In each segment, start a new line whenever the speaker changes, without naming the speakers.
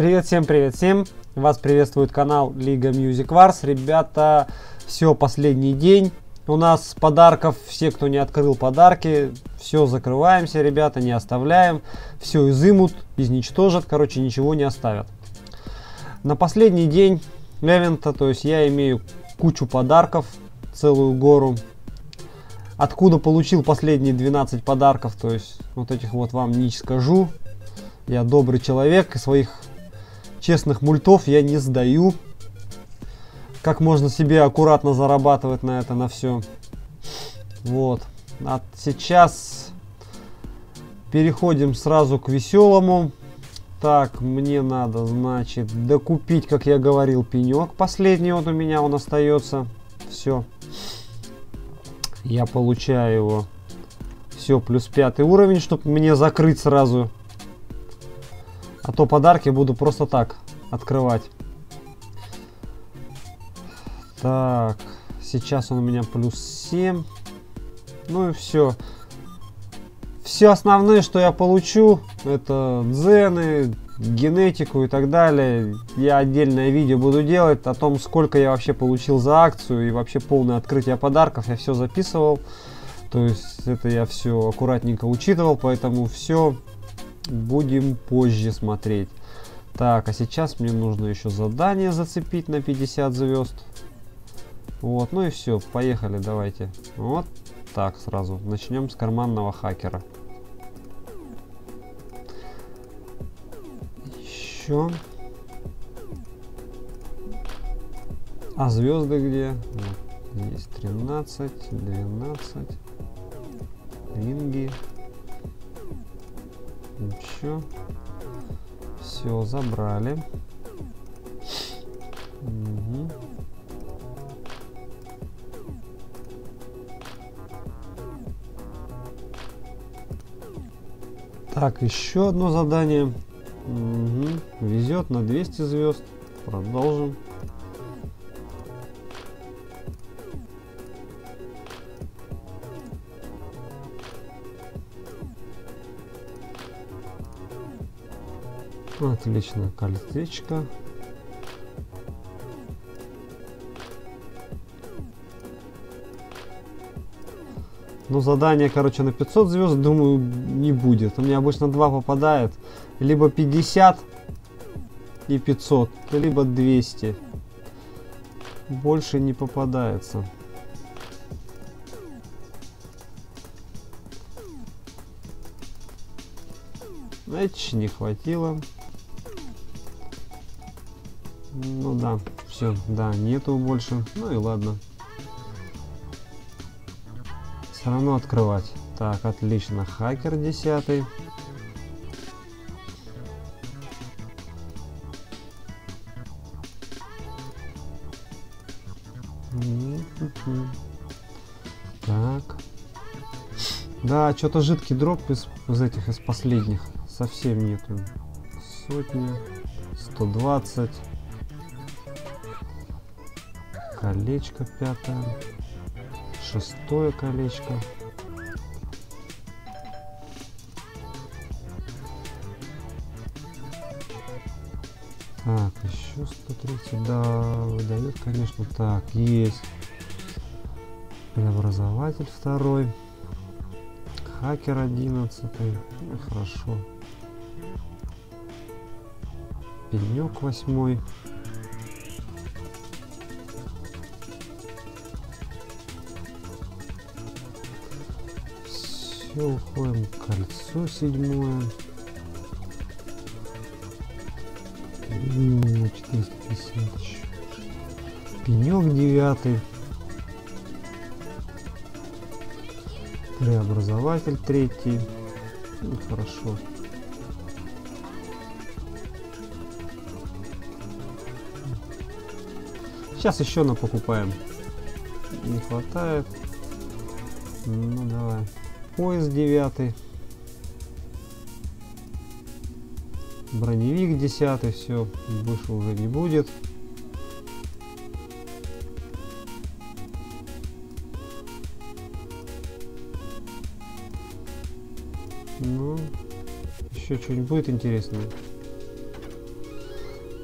Привет всем, привет всем. Вас приветствует канал Лига Music Wars. Ребята, все, последний день. У нас подарков, все, кто не открыл подарки, все закрываемся, ребята, не оставляем. Все изымут, изничтожат, короче, ничего не оставят. На последний день эвента, то есть я имею кучу подарков, целую гору. Откуда получил последние 12 подарков, то есть вот этих вот вам не скажу. Я добрый человек, и своих честных мультов я не сдаю. Как можно себе аккуратно зарабатывать на это, на все. Вот. А сейчас переходим сразу к веселому. Так, мне надо, значит, докупить, как я говорил, пенек. Последний вот у меня он остается. Все. Я получаю его. Все, плюс пятый уровень, чтобы мне закрыть сразу а то подарки буду просто так открывать. Так, сейчас он у меня плюс 7. Ну и все. Все основные, что я получу, это дзены, генетику и так далее. Я отдельное видео буду делать о том, сколько я вообще получил за акцию и вообще полное открытие подарков. Я все записывал. То есть это я все аккуратненько учитывал, поэтому все будем позже смотреть. Так, а сейчас мне нужно еще задание зацепить на 50 звезд. Вот, ну и все, поехали, давайте. Вот так сразу. Начнем с карманного хакера. Еще. А звезды где? Вот, есть 13, 12. Ринги. Ничего. Все, забрали. Угу. Так, еще одно задание. Угу. Везет на 200 звезд. Продолжим. Отлично, колечко. Ну, задание, короче, на 500 звезд, думаю, не будет. У меня обычно два попадает. Либо 50 и 500, либо 200. Больше не попадается. Эч, не хватило. Ну да, все, да, нету больше. Ну и ладно. Все равно открывать. Так, отлично. Хакер десятый. Так. Да, что-то жидкий дроп из, из этих, из последних. Совсем нету. Сотня. 120 колечко пятое, шестое колечко. Так, еще 130, да, выдает, конечно, так, есть. Преобразователь второй. Хакер одиннадцатый. Ну, хорошо. Пенек восьмой. Все, уходим кольцо седьмое. 450 Пенек девятый. Преобразователь третий. Ну, хорошо. Сейчас еще на покупаем. Не хватает. Ну давай поезд девятый. Броневик десятый, все, больше уже не будет. Ну, еще что-нибудь будет интересное.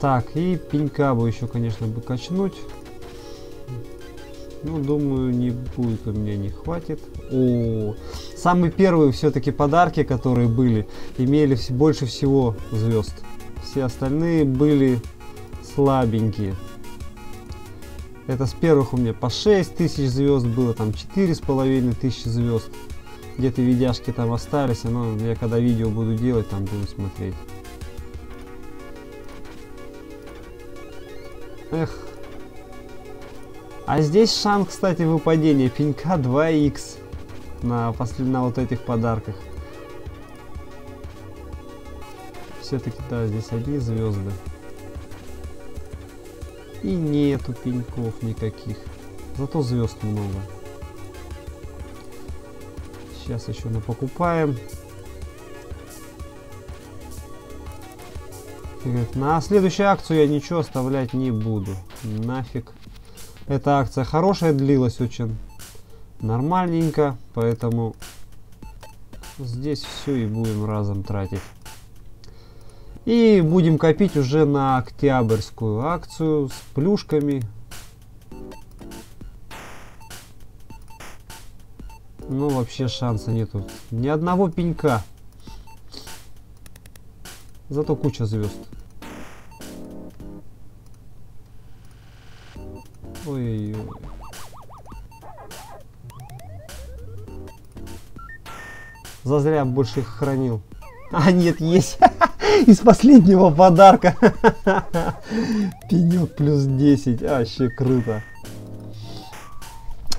Так, и пенька бы еще, конечно, бы качнуть. Ну, думаю, не будет у меня, не хватит. О, самые первые все-таки подарки, которые были, имели больше всего звезд. Все остальные были слабенькие. Это с первых у меня по 6 тысяч звезд было, там 4,5 тысячи звезд. Где-то видяшки там остались, но я когда видео буду делать, там буду смотреть. Эх. А здесь шанс, кстати, выпадения пенька 2х на, послед... на вот этих подарках. Все-таки, да, здесь одни звезды. И нету пеньков никаких. Зато звезд много. Сейчас еще мы покупаем. на следующую акцию я ничего оставлять не буду. Нафиг. Эта акция хорошая, длилась очень нормальненько, поэтому здесь все и будем разом тратить. И будем копить уже на октябрьскую акцию с плюшками. Ну, вообще шанса нету. Ни одного пенька. Зато куча звезд. Ой-ой-ой. Зазря больше их хранил. А, нет, есть. Из последнего подарка. Пенек плюс 10. А, вообще круто.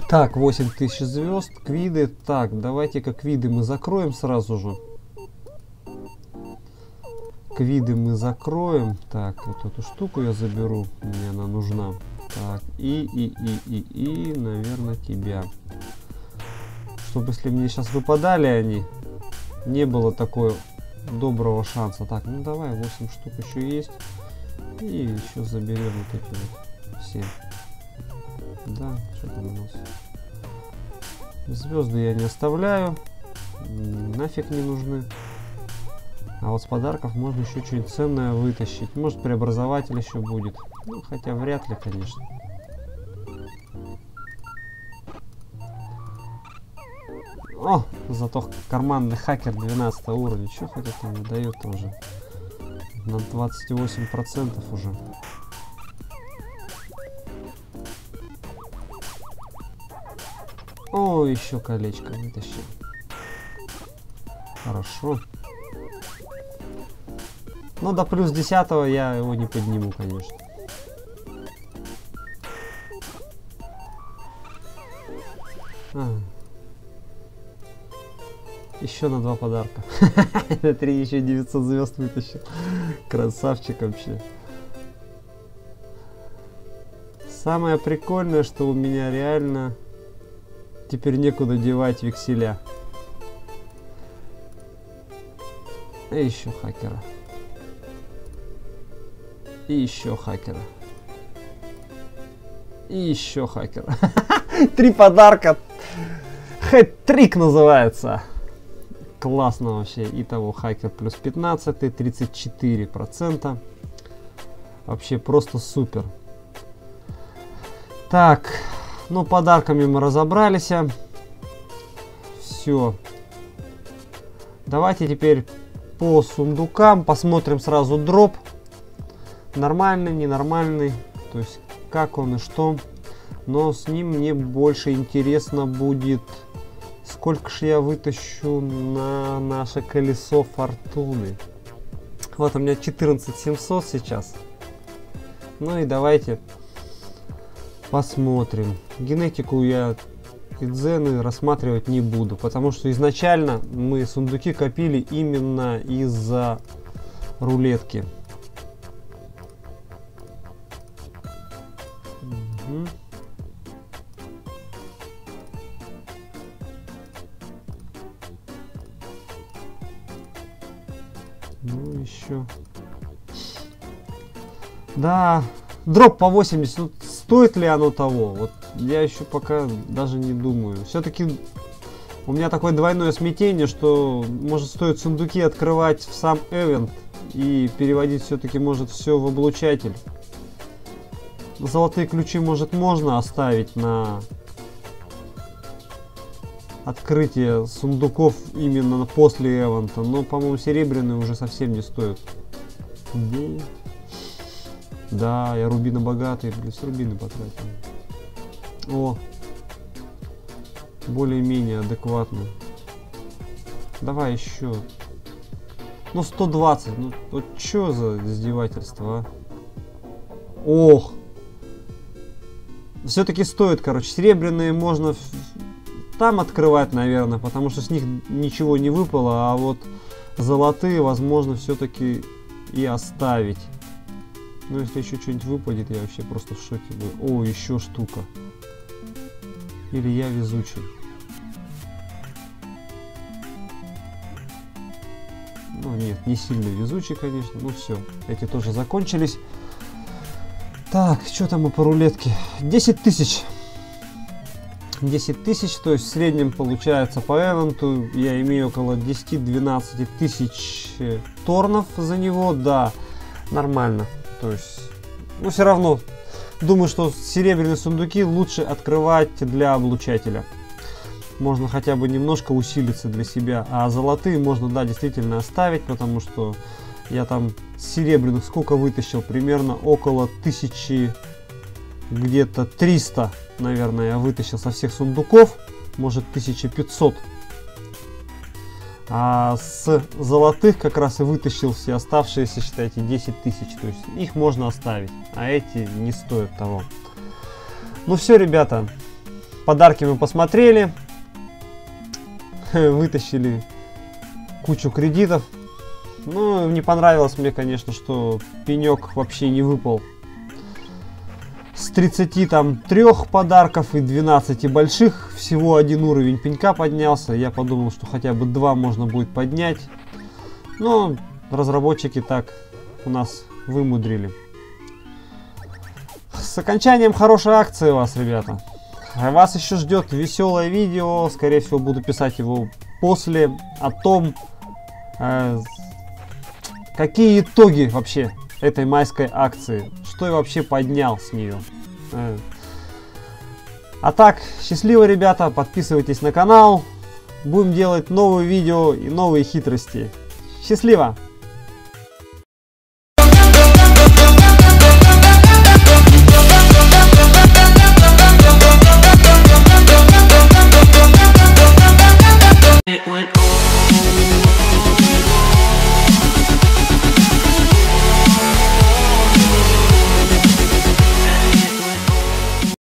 Так, 8000 звезд, квиды. Так, давайте-ка квиды мы закроем сразу же. Квиды мы закроем. Так, вот эту штуку я заберу. Мне она нужна. Так, и, и, и, и, и, наверное, тебя. Чтобы если мне сейчас выпадали они, не было такой доброго шанса. Так, ну давай, 8 штук еще есть. И еще заберем вот эти вот все. Да, что там у нас? Звезды я не оставляю. Нафиг не нужны. А вот с подарков можно еще что-нибудь ценное вытащить. Может преобразователь еще будет. Ну, хотя вряд ли, конечно. О, зато карманный хакер 12 уровня. Что хоть это не дает уже? На 28% уже. О, еще колечко вытащил. Хорошо. Ну, до плюс 10 я его не подниму, конечно. А. Еще на два подарка. На три еще 900 звезд вытащил. Красавчик вообще. Самое прикольное, что у меня реально теперь некуда девать векселя. И еще хакера. И еще хакера. И еще хакера. Три подарка. Хэт-трик называется. Классно вообще. Итого хакер плюс 15, 34%. Вообще просто супер. Так, ну подарками мы разобрались. Все. Давайте теперь по сундукам посмотрим сразу дроп. Нормальный, ненормальный. То есть как он и что. Но с ним мне больше интересно будет сколько же я вытащу на наше колесо фортуны. Вот у меня 14700 сейчас. Ну и давайте посмотрим. Генетику я и дзены рассматривать не буду, потому что изначально мы сундуки копили именно из-за рулетки. Да, дроп по 80, ну, стоит ли оно того? Вот я еще пока даже не думаю. Все-таки у меня такое двойное смятение, что может стоит сундуки открывать в сам эвент и переводить все-таки может все в облучатель. Золотые ключи может можно оставить на открытие сундуков именно после Эванта, но, по-моему, серебряные уже совсем не стоят. Да, я рубины богатый, все рубины потратил. О, более-менее адекватно. Давай еще. Ну, 120. Ну, вот что за издевательство, а? Ох! Все-таки стоит, короче. Серебряные можно там открывать, наверное, потому что с них ничего не выпало, а вот золотые, возможно, все-таки и оставить. Ну, если еще что-нибудь выпадет, я вообще просто в шоке буду. О, еще штука. Или я везучий. Ну, нет, не сильно везучий, конечно. Ну, все. Эти тоже закончились. Так, что там мы по рулетке? 10 тысяч. 10 тысяч, то есть в среднем получается по эвенту я имею около 10-12 тысяч э, торнов за него, да, нормально. То есть, ну все равно, думаю, что серебряные сундуки лучше открывать для облучателя. Можно хотя бы немножко усилиться для себя, а золотые можно, да, действительно оставить, потому что я там серебряных сколько вытащил? Примерно около тысячи, где-то 300, наверное, я вытащил со всех сундуков. Может 1500 а с золотых как раз и вытащил все оставшиеся, считайте, 10 тысяч. То есть их можно оставить, а эти не стоят того. Ну все, ребята, подарки мы посмотрели. Вытащили кучу кредитов. Ну, не понравилось мне, конечно, что пенек вообще не выпал с 30 там трех подарков и 12 больших всего один уровень пенька поднялся. Я подумал, что хотя бы два можно будет поднять. Но разработчики так у нас вымудрили. С окончанием хорошей акции вас, ребята. Вас еще ждет веселое видео. Скорее всего, буду писать его после. О том, э, какие итоги вообще этой майской акции. Что я вообще поднял с нее. А так, счастливо, ребята, подписывайтесь на канал. Будем делать новые видео и новые хитрости. Счастливо!